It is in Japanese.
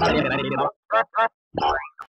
Vale, vale, vale.